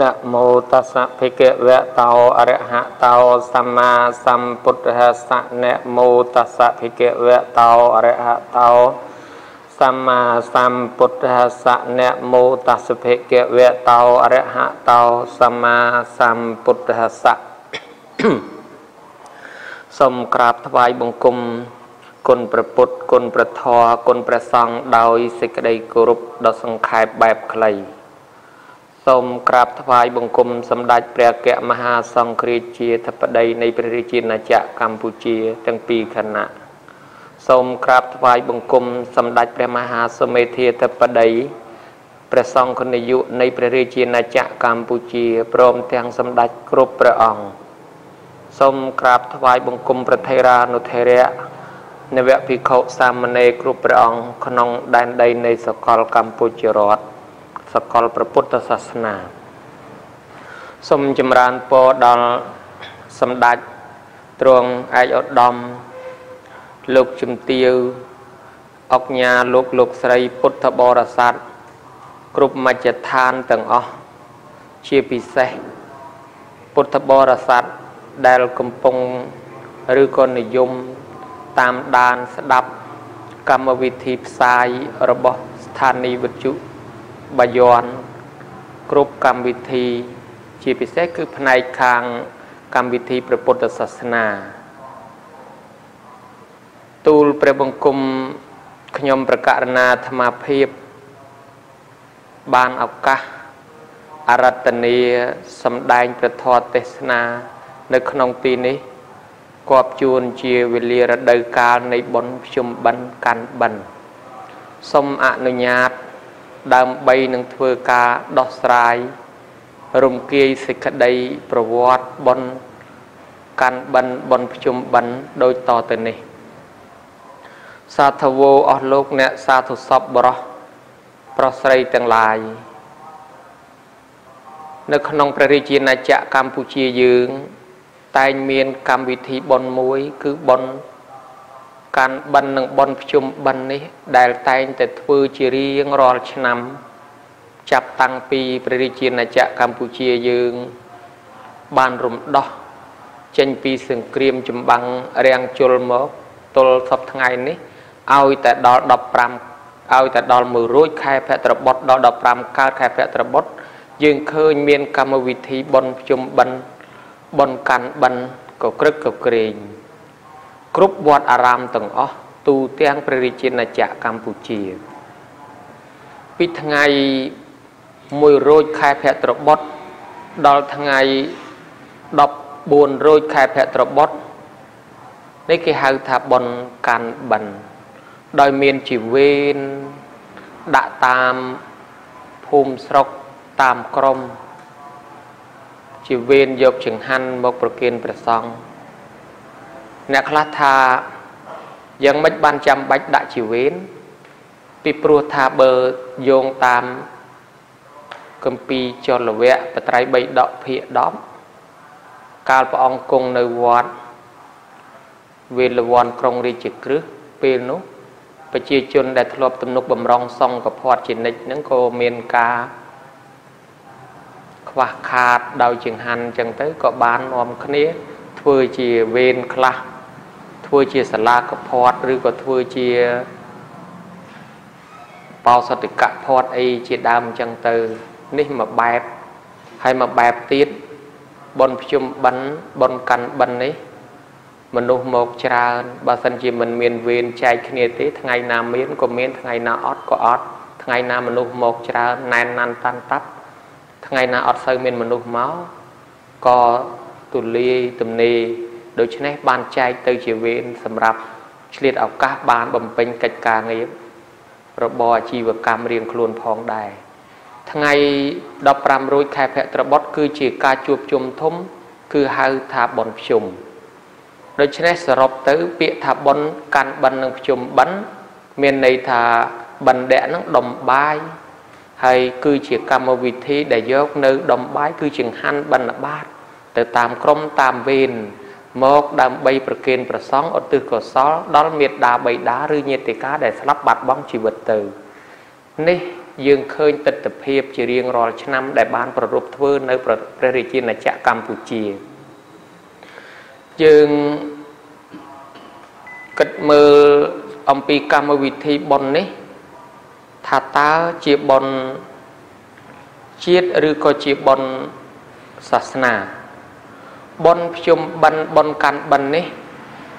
នមោតស្សៈភិក្ខវៈតោអរហតោសម្មាសម្ពុទ្ធហស្សៈនមោតស្សៈភិក្ខវៈតោអរហតោសម្មាសម្ពុទ្ធហស្សៈនមោតស្សៈភិក្ខវៈតោអរហតោសម្មាសម្ពុទ្ធហស្សៈសូមក្រាបថ្វាយបង្គំគុណព្រះពុទ្ធគុណព្រះធម៌គុណព្រះសង្ឃដោយសេចក្តីគោរពដ៏សង្ខេបបែបខ្លី សូមក្រាបថ្វាយបង្គំសម្ដេចព្រះអគ្គមហាសង្ឃរាជាធិបតីនៃព្រះរាជាណាចក្រកម្ពុជាទាំងពីរគណៈសូមក្រាបថ្វាយបង្គំសម្ដេចព្រះមហាសមេធាធិបតីព្រះសង្ឃនាយកនៃព្រះរាជាណាចក្រកម្ពុជាព្រមទាំងសម្ដេចគ្រប់ព្រះអង្គសូមក្រាបថ្វាយបង្គំប្រធេរានុធេរៈនវភិក្ខុសាមណេរគ្រប់ព្រះអង្គក្នុងដែនដីនៃសកលកម្ពុជារដ្ឋ សកលព្រះពុទ្ធសាសនាសូមចម្រើនពរដល់សម្ដេចទ្រង់ឯកឧត្តមលោកជំទាវអុកញ៉ាលោកលោកស្រីពុទ្ធបរិស័ទគ្រប់មជ្ឈដ្ឋានទាំងអស់ជាពិសេសពុទ្ធបរិស័ទដែលកំពុងឬក៏និយមតាមដានស្ដាប់កម្មវិធីផ្សាយរបស់ស្ថានីយ៍វិទ្យុ បាយ័នគ្រប់កម្មវិធី ជាពិសេសគឺផ្នែកខាងកម្មវិធីព្រះពុទ្ធសាសនា ទូលព្រះបង្គំខ្ញុំប្រកាសណាអាត្មាភាព បានឱកាសអរតនីសម្ដែងព្រះធម៌ទេសនា នៅក្នុងទីនេះគបជួនជាវេលារដូវកាលនៃបុណ្យភ្ជុំបិណ្ឌកាន់បិណ្ឌសូមអនុញ្ញាត ដើម្បីនឹងធ្វើការដោះស្រាយរំគាយសេចក្តីប្រវត្តិបុណ្យកាន់បិណ្ឌបុណ្យភ្ជុំបិណ្ឌដូចតទៅនេះ សាធវោអស់លោកអ្នកសាធុសពបរោះប្រុសស្រីទាំងឡាយនៅក្នុងព្រះរាជាណាចក្រកម្ពុជាយើង តែងមានកម្មវិធីបុណ្យមួយ គឺបុណ្យ កាន់បិណ្ឌនិងបុណ្យភ្ជុំបិណ្ឌនេះ ដែលតែងតែធ្វើជារៀងរាល់ឆ្នាំ ចាប់តាំងពីព្រះរាជាណាចក្រកម្ពុជាយើង បានរំដោះចេញពីសង្គ្រាមចម្បាំងរាំងជលមកទល់សពថ្ងៃនេះឲ្យតែដល់15ឲ្យតែដល់មួយរួចខែភទ្របទដល់15កើតខែភទ្របទយើងឃើញមានកម្មវិធីបុណ្យភ្ជុំបិណ្ឌបុណ្យកាន់បិណ្ឌក៏ក្រឹកក៏ក្រែង គ្រប់វត្តអារាមទាំងអស់ទូទាំងព្រះរាជាណាចក្រកម្ពុជា ពីថ្ងៃ1រោចខែភទ្របទដល់ថ្ងៃ14រោចខែភទ្របទនេះគេហៅថាបុណ្យកាន់បិណ្ឌដោយមានជីវេនដាក់តាមភូមិស្រុកតាមក្រមជីវេនយកចង្ហាន់មកប្រគេនព្រះសង្ឃ អ្នកខ្លះថាយ៉ាងម៉េចបានចាំបាច់ដាក់ជីវេនពីព្រោះថាបើយោងតាមកម្ពីចលវៈបត្រៃ3ដកភាគ10កាលព្រះអង្គគង់នៅវត្តវេលវ័នក្រុងរាជក្រឹសពេលនោះប្រជាជនដែលធ្លាប់ទំនុកបំរុងសង្កផាត់ជានិច្ចហ្នឹងក៏មានការខ្វះខាតដោយចង្ហាន់អញ្ចឹងទៅក៏បាននាំគ្នាធ្វើជាវេនខ្លះ ធ្វើជាសាលាកផាត់ឬក៏ធ្វើជាបោសតិកផាត់អីជាដើមអញ្ចឹងទៅ នេះមួយបែបហើយមួយបែបទៀតបុណ្យភ្ជុំបិណ្ឌបុណ្យកាន់បិណ្ឌនេះមនុស្សមកច្រើនបើសិនជាមិនមានវេនចែកគ្នាទេថ្ងៃណាមានក៏មានថ្ងៃណាអត់ក៏អត់ថ្ងៃណាមនុស្សមកច្រើនណែនណាន់តាន់តាប់ថ្ងៃណាអត់សូវមានមនុស្សមកក៏ទូលាយទំនេរ ដូច្នេះបានចែកទៅជាវេនសម្រាប់ឆ្លៀតឱកាសបានបំពេញកិច្ចការងាររបរអាជីវកម្មរៀងខ្លួនផងដែរថ្ងៃ15រោចខែភទ្របទគឺជាការជួបជុំធំ គឺហៅថាបុណ្យភ្ជុំដូច្នេះសរុបទៅពាក្យថាបុណ្យកាន់បិណ្ឌនិងភ្ជុំបិណ្ឌមានន័យថាបណ្ឌៈនឹងដុំបាយហើយគឺជាកម្មវិធីដែលយកនៅដុំបាយគឺចង្ហាន់បណ្ឌបាតទៅតាមក្រមតាមវេន មកដើម្បីប្រគេនប្រសង់ឧទ្ទិសកុសលដល់មេត្តាបិតាឬញាតិកាដែលស្លាប់បាត់បង់ជីវិតទៅនេះយើងឃើញទស្សនភាពជារៀងរាល់ឆ្នាំដែលបានប្ររពធ្វើនៅព្រះរាជាណាចក្រកម្ពុជាយើងគិតមើលអំពីកម្មវិធីបុណ្យនេះថាតើជាបុណ្យជាតិឬក៏ជាបុណ្យសាសនា បុណ្យភ្ជុំបិណ្ឌបុណ្យកាន់បិណ្ឌនេះ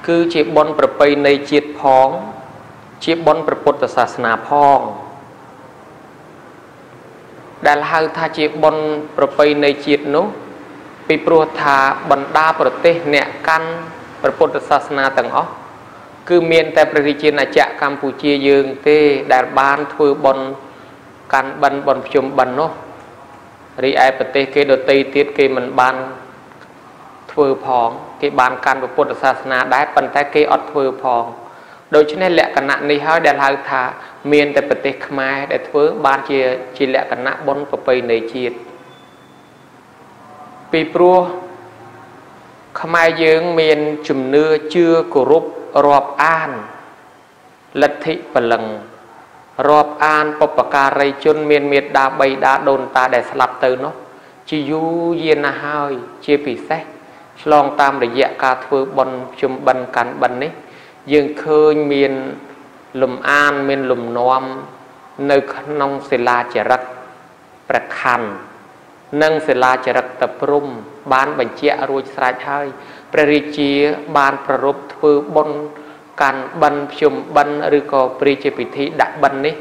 គឺជាបុណ្យប្រពៃណីជាតិផង ជាបុណ្យព្រះពុទ្ធសាសនាផង ដែលហៅថាជាបុណ្យប្រពៃណីជាតិនោះពីព្រោះថាបណ្ដាប្រទេសអ្នកកាន់ព្រះពុទ្ធសាសនាទាំងអស់គឺមានតែព្រះរាជាណាចក្រកម្ពុជាយើងទេដែលបានធ្វើបុណ្យកាន់បិណ្ឌបុណ្យភ្ជុំបិណ្ឌនោះរីឯប្រទេសគេដទៃទៀតគេមិនបាន ធ្វើផង គេបានកាន់ពុទ្ធសាសនាដែរប៉ុន្តែគេអត់ធ្វើផងដូច្នេះលក្ខណៈនេះហើយដែលហៅថា មានតែប្រទេសខ្មែរដែលធ្វើបានជាជាលក្ខណៈបុណ្យប្រពៃណីជាតិពីព្រោះខ្មែរយើងមានជំនឿជឿគោរពរាប់អានលទ្ធិពលឹងរាប់អានបុព្វការីជនមានមេត្តាបៃតាដូនតាដែលស្លាប់ទៅនោះជាយូរយារណាស់ហើយជាពិសេស ឆ្លងតាមរយៈការធ្វើបុណ្យជុំបិណ្ឌកាន់បិណ្ឌនេះ យើងឃើញមានលំអានមានលំនាំនៅក្នុងសិលាចារឹកប្រខណ្ឌនិងសិលាចារឹកតព្រំ បានបញ្ជាក់រួចស្រេចហើយព្រះរាជាបានប្ររពធ្វើបុណ្យកាន់បិណ្ឌភ្ជុំបិណ្ឌឬក៏ព្រះជាពិធីដាក់បិណ្ឌនេះ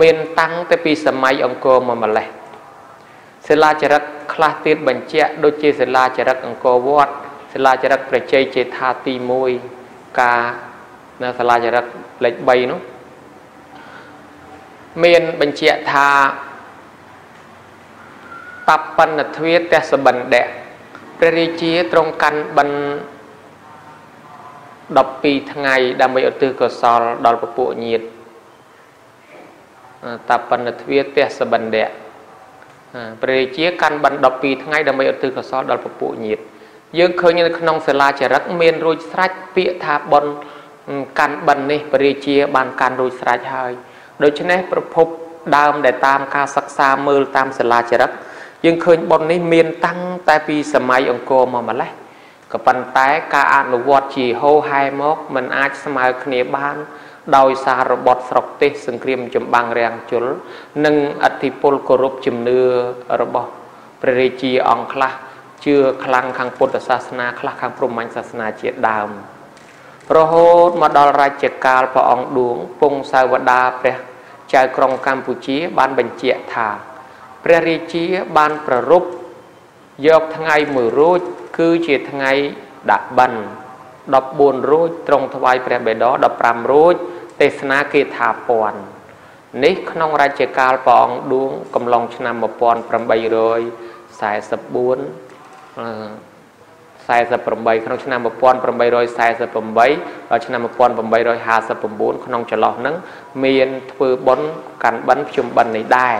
មានតាំងតែពីសម័យអង្គរមកម្លេះសិលាចារឹកខ្លះទៀតបញ្ជាក់ដូចជាសិលាចារឹកអង្គរវត្ត សិលាចារឹកព្រះជ័យចេថាទី1ការនៅសាលាចារឹកលេខ3នោះមានបញ្ជាក់ថាបបណ្ណទ្វាទសបណ្ឌៈព្រះរាជាទ្រង់កាន់បិណ្ឌ12ថ្ងៃដើម្បីឧទ្ទិសកុសលដល់ពពួកញាតិតបណ្ណទ្វាទសបណ្ឌៈព្រះរាជាកាន់បិណ្ឌ12ថ្ងៃដើម្បីឧទ្ទិសកុសលដល់ពពួកញាតិ យើងឃើញនៅក្នុងសាលាចរិតមានរួចស្រេចពាក្យថាបនកាន់បិណ្ឌនេះពរាជាបានកាន់រួចស្រេចហើយដូច្នេះប្រភពដើមដែលតាមការសិក្សាមើលតាមសាលាចរិតយើងឃើញបននេះមានតាំងតែពីសម័យអង្គរមកម្លេះក៏ប៉ុន្តែការអនុវត្តជាហោហែមកมันអាចស្មើគ្នាបាន ដោយសាររបត់ស្រុកទេសសង្គ្រាមចម្បាំងរាំងជលនិងអធិពលគោរពជំនឿរបស់ព្រះរាជាអង្គខ្លះ ជឿខ្លាំងខាងពុទ្ធសាសនាខ្លះខាងព្រហ្មញ្ញសាសនាជាដើមរហូតមកដល់រជ្ជកាលព្រះអង្គឌួងពងសាវតាព្រះចៅក្រុងកម្ពុជា បានបញ្ជាក់ថាព្រះរាជាបានប្ររពយកថ្ងៃមួយរួចគឺជាថ្ងៃដាក់បិណ្ឌ14រួចត្រង់ថ្វាយព្រះបេដក15រួចទេសនាគេថាពន់នេះក្នុងរជ្ជកាលព្រះអង្គឌួងកំឡុងឆ្នាំ1844 48ក្នុងឆ្នាំ1848ដល់ឆ្នាំ1859ក្នុងចន្លោះហ្នឹងមានធ្វើបុណ្យកាន់បិណ្ឌភ្ជុំបិណ្ឌនេះដែរ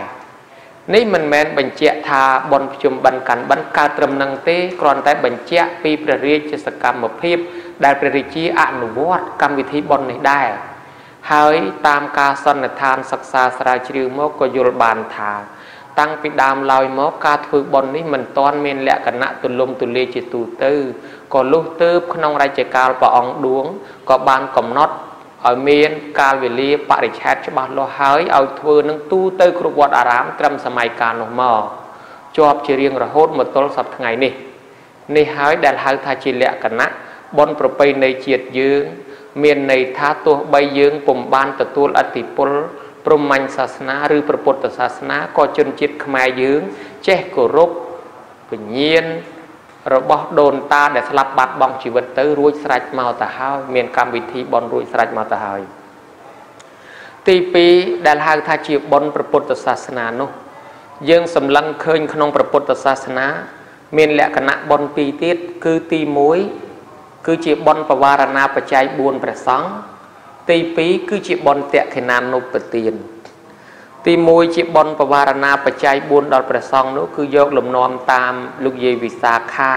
នេះមិនមែនបញ្ជាក់ថាបុណ្យភ្ជុំបិណ្ឌកាន់បិណ្ឌកើតត្រឹមនឹងទេគ្រាន់តែបញ្ជាក់ពីព្រះរាជសកម្មភាព ដែលព្រះរាជាអនុវត្តកម្មវិធីបុណ្យនេះដែរហើយតាមការសន្និដ្ឋានសិក្សាស្រាវជ្រាវមកក៏យល់បានថា តាំងពីដើមឡើយមកការធ្វើបុណ្យនេះមិនទាន់មានលក្ខណៈទូលំទូលាយជាទូទៅក៏លុះទៅក្នុងរជ្ជកាលព្រះអង្គឌួងក៏បានកំណត់ឲ្យមានកាលវេលាបរិច្ឆេទច្បាស់លាស់ហើយឲ្យធ្វើនឹងទូទៅគ្រប់វត្តអារាមត្រឹមសម័យកាលនោះមកជាប់ជារៀងរហូតមកទល់សប្តាហ៍ថ្ងៃនេះនេះហើយដែលហៅថាជាលក្ខណៈបុណ្យប្រពៃណីជាតិយើង មានន័យថាទោះបីយើងពុំបានទទួលអតិពល ព្រហ្មញ្ញសាសនាឬព្រះពុទ្ធសាសនាក៏ជនជាតិខ្មែរយើង ចេះគោរពពញានរបស់ដូនតាដែលស្លាប់បាត់បង់ជីវិតទៅរួចស្រេចមកទៅហើយមានកម្មវិធីបន់រួចស្រេចមកទៅហើយទី2ដែលហៅថាជាបន់ព្រះពុទ្ធសាសនានោះ យើងសម្លឹងឃើញក្នុងព្រះពុទ្ធសាសនា មានលក្ខណៈបន់ពីរទៀតគឺទី1គឺជាបន់បវារណាបច្ច័យ4ព្រះសង្ឃ ទី2គឺជាបនតក្ខិណានុបទានទី1ជាបនបវារណាបច្ច័យ4ដល់ព្រះសង្ឃនោះគឺយកលំនាំតាមលោកយាយវិសាខា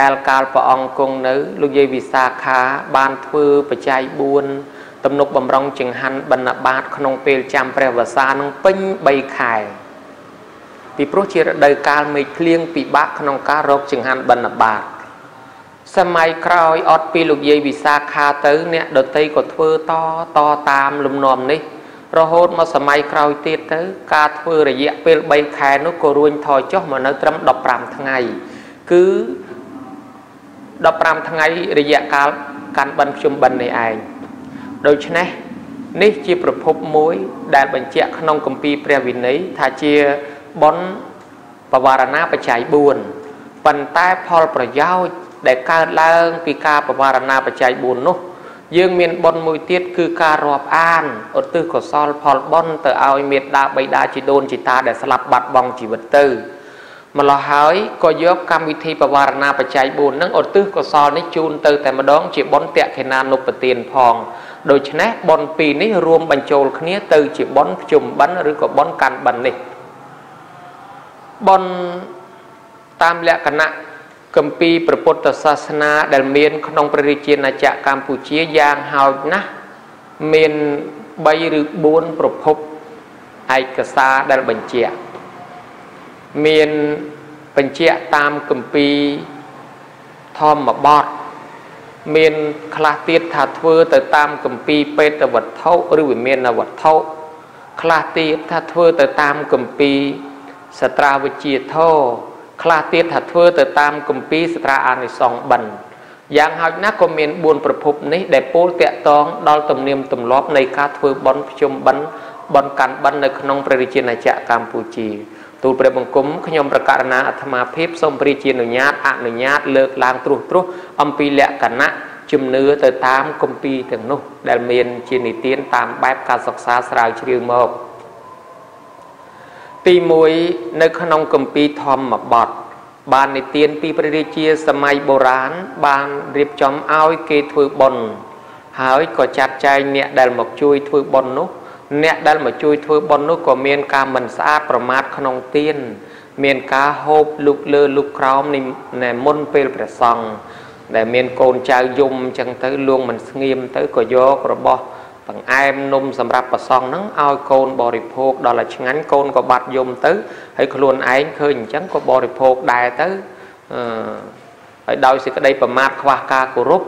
ដែលកាលព្រះអង្គគង់នៅលោកយាយវិសាខាបានធ្វើបច្ច័យ4ទំនុកបំរុងចង្ហាន់បណ្ឌបាតក្នុងពេលចាំព្រះវស្សានឹងពេញ3ខែពីព្រោះជារដូវកាលមេឃភ្លៀងពិបាកក្នុងការរកចង្ហាន់បណ្ឌបាត សម័យក្រោយអត់ពីលោកយាយវិសាខាទៅ អ្នកដតីក៏ធ្វើតតតាមលំនាំនេះ រហូតមកសម័យក្រោយទៀតទៅ ការធ្វើរយៈពេល3ខែនោះក៏រួញថយចុះមកនៅត្រឹម15ថ្ងៃ គឺ15ថ្ងៃរយៈកាលកាន់បិណ្ឌខ្ញុំបិណ្ឌនេះឯងដូច្នេះនេះជាប្រភពមួយដែលបញ្ជាក់ក្នុងគម្ពីរព្រះវិន័យថាជាបនបវរណាបច្ច័យ4ប៉ុន្តែផលប្រយោជន៍ ដែលកើតឡើងពីការបវរណាបច្ច័យ4នោះយើងមានបុណ្យមួយទៀតគឺការរាប់អានឧទ្ទិសកុសលផលបុណ្យទៅឲ្យមេត្តាបិតាជីដូនជីតាដែលស្លាប់បាត់បង់ជីវិតទៅម្ល៉េះហើយក៏យកកម្មវិធីបវារណាបច្ច័យ4នឹងឧទ្ទិសកុសលនេះជូនទៅតែម្ដងជាបុណ្យតក្ខិណានុបទានផងដូច្នេះបុណ្យពីរនេះរួមបញ្ចូលគ្នាទៅជាបុណ្យភ្ជុំបិណ្ឌឬក៏បុណ្យកាន់បិណ្ឌនេះបុណ្យតាមលក្ខណៈ គម្ពីរព្រះពុទ្ធសាសនាដែលមាន ក្នុងព្រះរាជាណាចក្រកម្ពុជាយ៉ាងហោចណាស់មាន3ឬ4ប្រភពឯកសារដែលបញ្ជាក់មានបញ្ជាក់តាមគម្ពីរធម្មបទមានខ្លះទៀតថាធ្វើទៅតាមគម្ពីរបេតវត្ថុឬវិមានវត្ថុខ្លះទៀតថាធ្វើទៅតាមគម្ពីរសត្រាវិជាធោ ខ្លះទៀតថាធ្វើទៅតាមគម្ពីរសត្រាអានិសង្ឃបិណ្ឌយ៉ាងហោចណាស់ក៏មាន4ប្រភពនេះដែលពោលតាក់តងដល់ទំនៀមទម្លាប់នៃការធ្វើបន់ភ្ជុំបិណ្ឌបន់កាន់បិណ្ឌនៅក្នុងព្រះរាជាណាចក្រកម្ពុជាទូលព្រះបង្គំខ្ញុំប្រកាសណាអាត្មាភាពសូមព្រះជាអនុញ្ញាតអនុញ្ញាតលើកឡើងត្រួសត្រាសអំពីលក្ខណៈជំនឿទៅតាមគម្ពីរទាំងនោះ ដែលមានជានិទានតាមបែបការសិក្សាស្រាវជ្រាវមក ទី1នៅក្នុងគម្ពីរធម្មបទបាននិទានពីព្រះរាជាសម័យបុរាណបានរៀបចំឲ្យគេធ្វើបុណ្យហើយក៏ចាត់ចែងអ្នកដែលមកជួយធ្វើបុណ្យនោះ អ្នកដែលមកជួយធ្វើបុណ្យនោះក៏មានការមិនស្អាតប្រមាថក្នុងទាន មានការហូបលុកលើលុកក្រោមនៃមុនពេលព្រះសង្ឃដែលមានកូនចៅយំអញ្ចឹងទៅលួងមិនស្ងៀមទៅក៏យករបស់ បង្អែមនំសម្រាប់ប្រសងហ្នឹងឲ្យកូនបរិភោគដល់តែឆ្ងាញ់កូនក៏បាត់យំទៅហើយខ្លួនឯងឃើញអញ្ចឹងក៏បរិភោគដែរទៅអឺហើយដោយសេចក្តីប្រមាថខ្វះការគោរព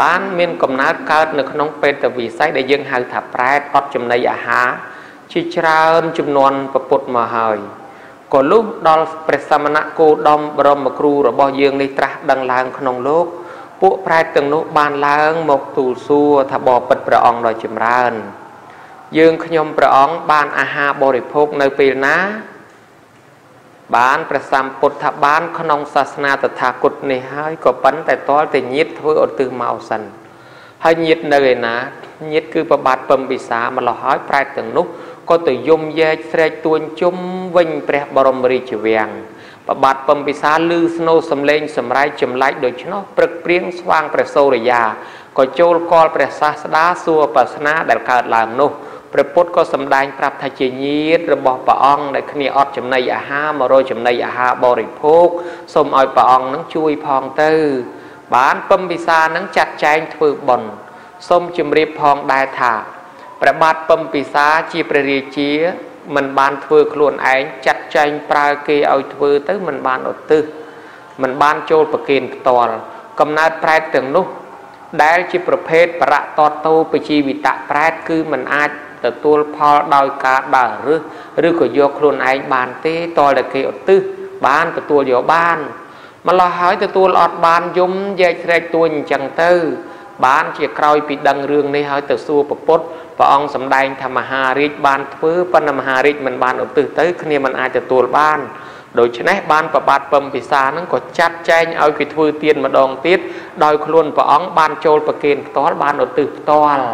បានមានកំណើតកើតនៅក្នុងពេទ្យវិស័យដែលយើងហៅថាប្រែតអត់ចំណីអាហារជាច្រើនចំនួនពពុតមកហើយក៏លុះដល់ព្រះសមណៈគោដំបរមគ្រូរបស់យើងនេះត្រាស់ដឹងឡើងក្នុងលោក ពួកប្រែតទាំងនោះបានឡើងមកទូលសួរថាបបិទ្ធព្រះអង្គដ៏ចម្រើន យើងខ្ញុំព្រះអង្គបានអាហារបរិភោគនៅពេលណា បានព្រះសម្ពុទ្ធថាបាន ក្នុងសាសនាតថាគតនេះហើយក៏ប៉ុន្តែតលតែញាតធ្វើឧទ្ទិសមកសិនហើយញាតនៅឯណាញាតគឺប្របាទពំពិសាម្លោះហើយប្រែតទាំងនោះក៏ទៅយំយែកស្រែកទួញជុំវិញព្រះបរមរាជវាំង ប្របាទពំពិសាលឺស្នូសំឡេងសម្រែកចម្លែកដូច្នោះព្រឹកព្រៀងស្វាងព្រះសូរិយាក៏ចូលកលព្រះសាស្តាសួរបាសនាដែលកើតឡើងនោះព្រះពុទ្ធក៏សម្ដែងប្រាប់ថាជាញាតរបស់ព្រះអង្គដែលគ្នាអត់ចំណីអាហារមករកចំណីអាហារបរិភោគសូមឲ្យព្រះអង្គនឹងជួយផងទៅ បានពំពិសានឹងចាត់ចែងធ្វើបុណ្យសូមជម្រាបផងដែរថាព្រះបាទពំពិសាជាព្រះរាជា មិនបានធ្វើខ្លួនឯងចាត់ចែងប្រើគេឲ្យធ្វើទៅមិនបានឧទ្ទិសមិនបានចូលប្រគិនផ្ទាល់កំណើតប្រែតទាំងនោះ ដែលជាប្រភេទបរៈតតោបជីវិតៈប្រែតគឺមិនអាចទទួលផលដោយការដើររឹសឬក៏យកខ្លួនឯងបានទេតលតែគេឧទ្ទិសបានទទួលយកបានម្ល៉េះហើយទទួលអត់បានយំយែកស្រែកទួញអញ្ចឹងទៅ បានជាក្រោយពីដឹងរឿងនេះហើយទៅសួរពពុទ្ធព្រះអង្គសម្ដែងថាមហារាជបានធ្វើប៉ុន្តែមហារាជមិនបានឧទ្ទិសទៅគ្នាមិនអាចទទួលបានដូច្នេះបានប្របាទពំពិសានឹងក៏ចាត់ចែងឲ្យគេធ្វើទៀនម្ដងទៀតដោយខ្លួនព្រះអង្គបានចូលប្រគេនផ្ទាល់បានឧទ្ទិសផ្ទាល់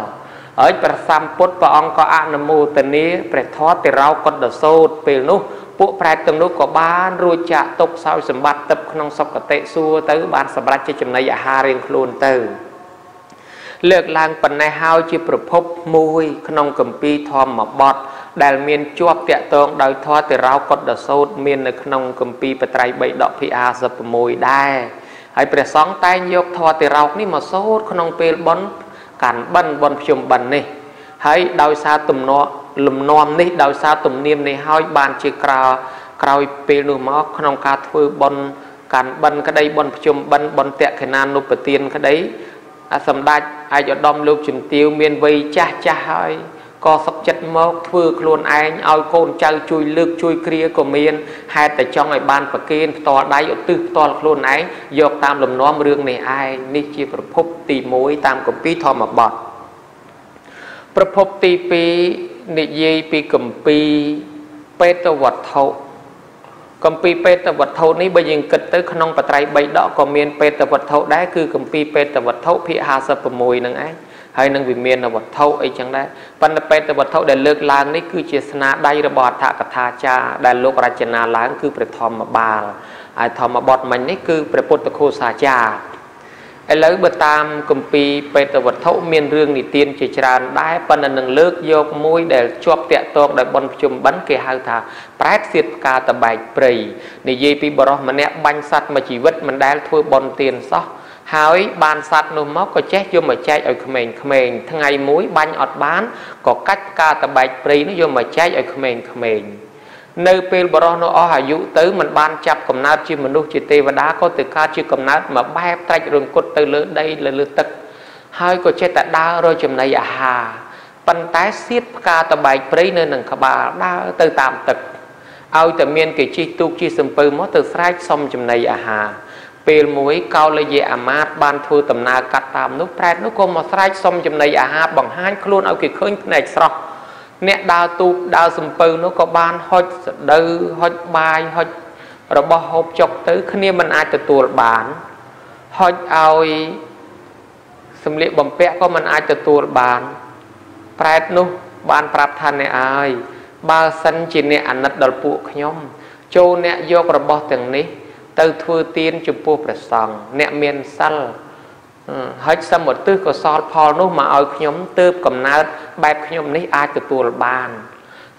ហើយព្រះសម្ពុទ្ធព្រះអង្គក៏អនុមោទនាព្រះធម៌តិរោកុដសោតពេលនោះពួកប្រែតទាំងនោះក៏បានរួចចាក់ទុកសោយសម្បត្តិទឹកក្នុងសុគតិសួរទៅបានសម្រេចជាចំណីអាហាររៀងខ្លួនទៅ លើកឡើងប៉ុណ្ណេះហើយជាប្រភពមួយក្នុងគម្ពីរធម្មបទដែលមានជាប់តាក់ទងដោយធម៌តិរោកុដសោតមាននៅក្នុងគម្ពីរបត្រៃ3ដកភិអា56ដែរហើយព្រះសង្ឃតែងយកធម៌តិរោកនេះមកសូត្រក្នុងពេលបន់កាន់បិណ្ឌបនភ្ជុំបិណ្ឌនេះហើយដោយសារទំនាស់លំនាំនេះដោយសារទំនៀមនេះហើយបានជាក្រោក្រោយពេលនោះមកក្នុងការធ្វើបន់កាន់បិណ្ឌក្តីបន់ភ្ជុំបិណ្ឌបន់តេខេណានុពទានក្តី អាសម្ដេចឯកឧត្តមលោកជំទាវមានវ័យចាស់ចាស់ហើយក៏សុខចិត្តមកធ្វើខ្លួនឯងឲ្យកូនចៅជួយលើកជួយគ្រាក៏មានហេតុតែចង់ឲ្យបានប្រគេនផ្ទាល់ដៃឧទ្ទិសផ្ទាល់ខ្លួនឯងយកតាមលំនាំរឿងនេះឯងនេះជាប្រភពទី1តាមគម្ពីរធម្មបទប្រភពទី2និយាយពីគម្ពីរបេតវត្ថុ គម្ពីរបេតវត្ថុនេះបើយើងគិតទៅក្នុងបត្រៃ3ដកក៏មានបេតវត្ថុដែរគឺគម្ពីរបេតវត្ថុភាគ56ហ្នឹងឯងហើយនឹងវិមានវត្ថុអីចឹងដែរប៉ុន្តែបេតវត្ថុដែលលើកឡើងនេះគឺជាស្នាដៃរបស់អដ្ឋកថាចារដែលលោករចនាឡើង គឺព្រះធម្មបាលហើយធម្មបទមិញនេះគឺព្រះពុទ្ធឃោសាចារ ឥឡូវបើតាមគម្ពីរបេតវត្ថុមានរឿងនិទានជាច្រើនដែរប៉ុន្តែនឹងលើកយកមួយដែលជាប់តាក់ទងដោយបុណ្យភ្ជុំបិណ្ឌគេហៅថាប្រែតសៀតផ្កាតបែកព្រៃនិយាយពីបរោះម្នាក់បាញ់សត្វមួយជីវិតមិនដែលធ្វើបុណ្យទានសោះហើយបានសัตว์នោះមកក៏ចេះយកមកចែកឲ្យក្មេងៗថ្ងៃមួយបាញ់អត់បានក៏កាច់ផ្កាតបែកព្រៃនោះយកមកចែកឲ្យក្មេងៗ នៅពេលបរោះនោះអស់អាយុទៅមិនបានចាប់កំណើតជាមនុស្សជាទេវតាក៏ទៅកើតជាកំណើតមកបែបត្រាច់រង្គត់ទៅលើដីលើលើទឹក ហើយក៏ចេះតែដើររកចំណីអាហារប៉ុន្តែសៀតផ្កាតបែកព្រៃនៅនឹងក្បាលដើរទៅតាមទឹកឲ្យតែមានគេជិះទូកជិះសំពៅមកទៅស្រែកសុំចំណីអាហារពេលមួយកោលយៈអាមាតបានធ្វើដំណើរកាត់តាមនោះប្រែតនោះក៏មកស្រែកសុំចំណីអាហារបង្ហាញខ្លួនឲ្យគេឃើញភ្នែកស្រស់ អ្នកដើរទូកដើរសំពៅនោះក៏បានហុចសដៅហុចបាយហុចរបស់ហូបចុកទៅ គ្នាមិនអាចទទួលបានហុចឲ្យសម្លៀកបំពាក់ក៏មិនអាចទទួលបាន ប្រែតនោះបានប្រាប់ថាអ្នកអើយបើសិនជាអ្នកអាណិតដល់ពួកខ្ញុំ ចូលអ្នកយករបស់ទាំងនេះ ទៅធ្វើទានចំពោះព្រះសង្ឃអ្នកមានសិល ហើយសមុទ្ទិសកុសលផលនោះមកឲ្យខ្ញុំទៅកំណើតបែបខ្ញុំនេះអាចទទួលបាន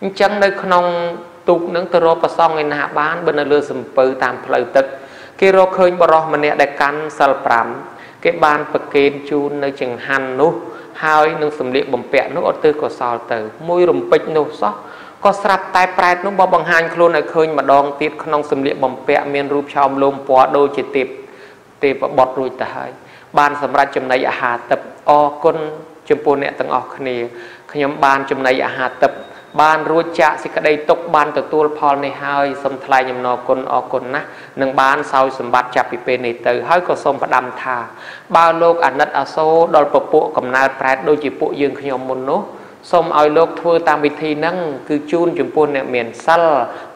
អញ្ចឹងនៅក្នុងទូកនឹងទៅរកប្រសងឯណាបានបើនៅលើសំពៅតាមផ្លូវទឹក គេរកឃើញបរោះម្នាក់ដែលកាន់សិល5គេបានប្រគេនជូននៅចង្ហាន់នោះ ហើយនឹងសម្លៀកបំពាក់នោះអត់ទិសកុសលទៅ មួយរំពេចនោះសោះក៏ស្រាប់តែប្រែតនោះបបង្ហាញខ្លួនឲ្យឃើញម្ដងទៀតក្នុងសម្លៀកបំពាក់មានរូបឆោមលោមពណ៌ដូចជាទេពទេពបុត្ររួចទៅហើយ បានសម្រាប់ចំណីអាហារទឹកអរគុណចំពោះអ្នកទាំងអស់គ្នាខ្ញុំបានចំណីអាហារទឹកបានរួចចាកសេចក្តីទុកបានទទួលផលនេះហើយសូមថ្លែងអំណរគុណអរគុណណាស់នឹងបានសោយសម្បត្តិចាប់ពីពេលនេះទៅហើយក៏សូមផ្ដាំថាបើលោកអាណិតអាសូរដល់ពពួកកំណើតប្រែតដូចជាពួកយើងខ្ញុំមុននោះសូមឲ្យលោកធ្វើតាមវិធីហ្នឹងគឺជូនចំពោះអ្នកមានសិល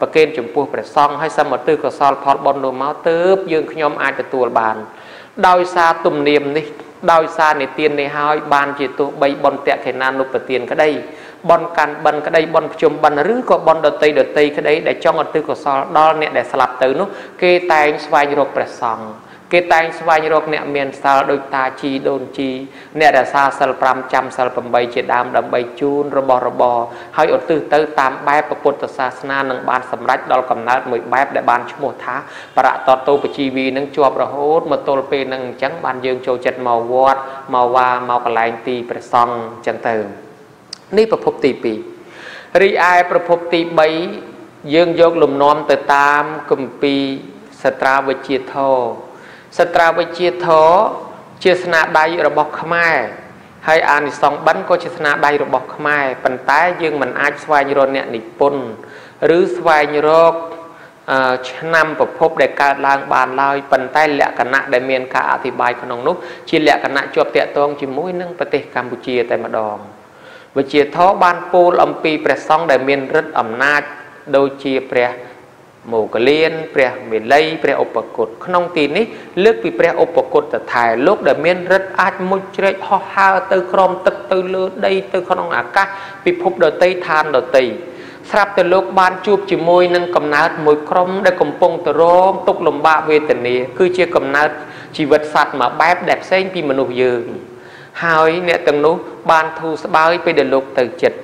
ប្រគេនចំពោះព្រះសង្ឃហើយសមទិកុសលផលបុណ្យនោះមកទើបយើងខ្ញុំអាចទទួលបាន ដោយសារទំនៀមនេះដោយសារនិទាននេះហើយបានជាទោះបីបុណ្យតេខេណានុបទានក្តីបុណ្យកាន់បិណ្ឌក្តីបុណ្យភ្ជុំបិណ្ឌឬក៏បុណ្យដតីដតីក្តីដែលចង់ឧទ្ទិសកុសលដល់អ្នកដែលស្លាប់ទៅនោះគេតែងស្វែងរកព្រះសង្ឃ គេតែងស្វែងរកអ្នកមានសិលដូចតាជីដូនជីអ្នករសាសិល5ចាំសិល8ជាដើមដើម្បីជូនរបស់របរហើយឧទ្ទិសទៅតាមបែបពុទ្ធសាសនានឹងបានសម្រេចដល់កំណើតមួយបែបដែលបានឈ្មោះថាបរតតោបជីវីនឹងជាប់រហូតមកទល់ពេលនឹងអញ្ចឹងបានយើងចូលចិត្តមកវត្តមកវាមកកន្លែងទីព្រះសង្ឃអញ្ចឹងទៅនេះប្រភពទី2រីឯប្រភពទី3យើងយកលំនាំទៅតាមគម្ពីរសត្រាវិជាធរ សត្រាវិជាធរជាស្នាដៃរបស់ខ្មែរហើយអានិសង្ឃបិណ្ឌក៏ជាស្នាដៃរបស់ខ្មែរប៉ុន្តែយើងមិនអាចស្វែងរកអ្នកនិពន្ធឬស្វែងរកឆ្នាំប្រភពដែលកើតឡើងបានឡើយប៉ុន្តែលក្ខណៈដែលមានការអធិប្បាយក្នុងនោះជាលក្ខណៈជាប់តាក់ទងជាមួយនឹងប្រទេសកម្ពុជាតែម្ដងវិជាធរបានពោលអំពីព្រះសង្ឃដែលមានឫទ្ធិអំណាចដូចជាព្រះ មោគលានព្រះមេលីព្រះឧបគុតក្នុងទីនេះលើកពីព្រះឧបគុតតថែលោកដែលមានរិទ្ធអាចមុជជ្រែកហោះហើរទៅក្រោមទឹកទៅលើដីទៅក្នុងអាកាសពិភពដតីឋានដតីស្រាប់តែលោកបានជួបជាមួយនឹងកំណើតមួយក្រុមដែលកំពុងទៅរងទុក្ខលំបាកវេទនាគឺជាកំណើតជីវិតសត្វមួយបែបដែលផ្សេងពីមនុស្សយើងហើយអ្នកទាំងនោះបានធូរស្បើយពេលដែលលោកទៅចិត្ត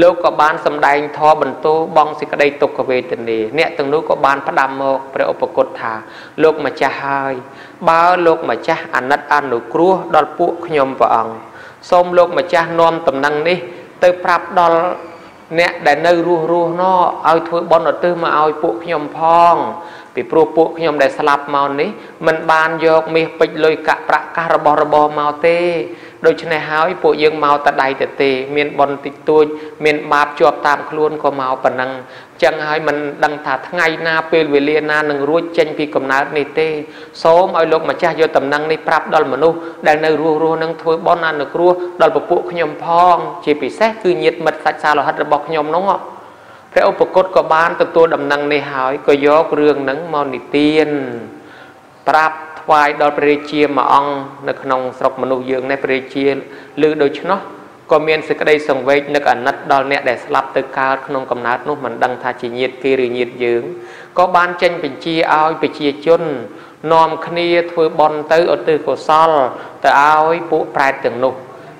លោកក៏បានសម្ដែងធម៌បន្ទោបងសេចក្តីទុក្ខវេទនាអ្នកទាំងនោះក៏បានផ្ដាំមកព្រះឧបគុតថា លោកម្ចាស់ហើយ បើលោកម្ចាស់អាណិតអនុគ្រោះដល់ពួកខ្ញុំព្រះអង្គសូមលោកម្ចាស់នាំតំណែងនេះ ទៅប្រាប់ដល់អ្នកដែលនៅរស់រស់នោះឲ្យធ្វើបន់ឧទ្ទិសមកឲ្យពួកខ្ញុំផងពីព្រោះពួកខ្ញុំដែលស្លាប់មកនេះមិនបានយកមាសពេជ្រលុយកាក់ប្រាក់កាសរបស់របរមកទេ ដូច្នេះហើយពួកយើងមកតដៃទៅទេ មានបនតិចតួច មានបាបជាប់តាមខ្លួនក៏មកប៉ុណ្ណឹងចឹងហើយមិនដឹងថាថ្ងៃណាពេលវេលាណានឹងរួចចេញពីកំណើតនេះទេសូមឲ្យលោកម្ចាស់យកតំណែងនេះប្រាប់ដល់មនុស្សដែលនៅរស់រស់នឹងធ្វើបនអនុគ្រោះដល់ពពួកខ្ញុំផង ជាពិសេសគឺញាតិមិត្តសាច់សាលោហិតរបស់ខ្ញុំនោះព្រះឧបគុតក៏បានទទួលដំណឹងនេះហើយក៏យករឿងហ្នឹងមកនិទានប្រាប់ ថ្វាយដល់ព្រះរាជាមួយអង្គនៅក្នុងស្រុកមនុស្សយើងនេះព្រះរាជាឮដូច្នោះក៏មានសេចក្តីសង្វេគនឹកអាណិតដល់អ្នកដែលស្លាប់ទៅកើតក្នុងកំណើតនោះមិនដឹងថាជាញាតិគេឬញាតិយើងក៏បានចេញបញ្ជាឲ្យប្រជាជននាំគ្នាធ្វើបន់ទៅឧទ្ទិសកុសល ទៅឲ្យពួកប្រែតទាំងនោះ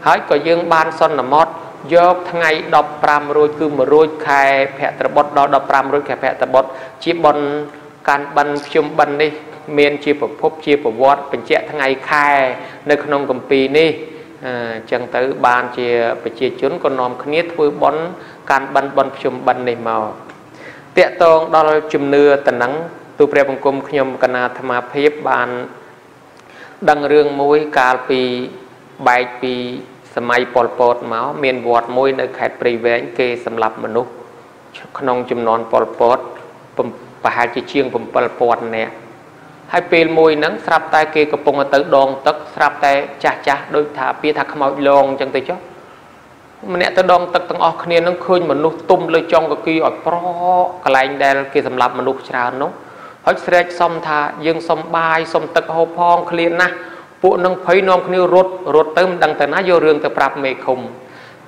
ហើយក៏យើងបានសន្មត់យកថ្ងៃ15រួចគឺ1រួចខែភទ្របទដល់15រួចខែភទ្របទជាបន់កាន់បិណ្ឌភ្ជុំបិណ្ឌនេះ មានជាប្រភពជាប្រវត្តិបញ្ជាក់ថ្ងៃខែ នៅក្នុងកម្ពីនេះអញ្ចឹងទៅបានជាប្រជាជនក៏នាំគ្នាធ្វើបន់កាន់បិណ្ឌបន់ភ្ជុំបិណ្ឌនេះមកតកតងដល់ជំនឿតំណឹងទូព្រះបង្គំខ្ញុំកណាអាត្មាភាពបានដឹងរឿងមួយកាលពីបែកពីសម័យប៉ុលពតមកមានវត្តមួយនៅខេត្តព្រៃវែងគេសម្លាប់មនុស្សក្នុងចំនួនប៉ុលពតប្រហែលជាជាង7000នាក់ ហើយពេលមួយហ្នឹងស្រាប់តែគេកំពុងទៅដងទឹកស្រាប់តែចាស់ចាស់ដូចថាពាថាខ្មោចលងអញ្ចឹងទៅចុះម្នាក់ទៅដងទឹកទាំងអស់គ្នានឹងឃើញមនុស្សទុំលើចុងកគីឲ្យប្រកន្លែងដែលគេសម្លាប់មនុស្សច្រើននោះហើយស្រែកសុំថាយើងសុំបាយសុំទឹកហូបផងឃ្លានណាស់ពួកនឹងភ័យនាំគ្នារត់រត់ទៅមិនដឹងទៅណាយករឿងទៅប្រាប់មេឃុំ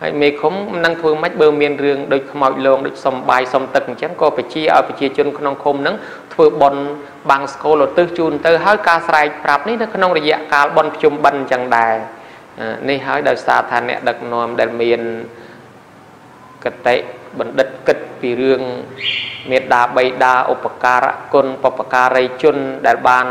ហើយមេឃុំមិនដឹងធ្វើម៉េចបើមានរឿងដូចខ្មោចលងដូចសំបាយសំទឹកអញ្ចឹងក៏បញ្ជាឲ្យប្រជាជនក្នុងឃុំហ្នឹង ធ្វើបន់បាំងស្គលឧទ្ទិសជូនទៅហើយការស្រែកប្រាប់នេះនៅក្នុងរយៈកាលបន់ភ្ជុំបិណ្ឌអញ្ចឹងដែរនេះហើយដោយសារថាអ្នកដឹកនាំដែលមានកតិបណ្ឌិតគិតពីរឿងមេដាបៃតាឧបការៈគុណបពការីជនដែលបាន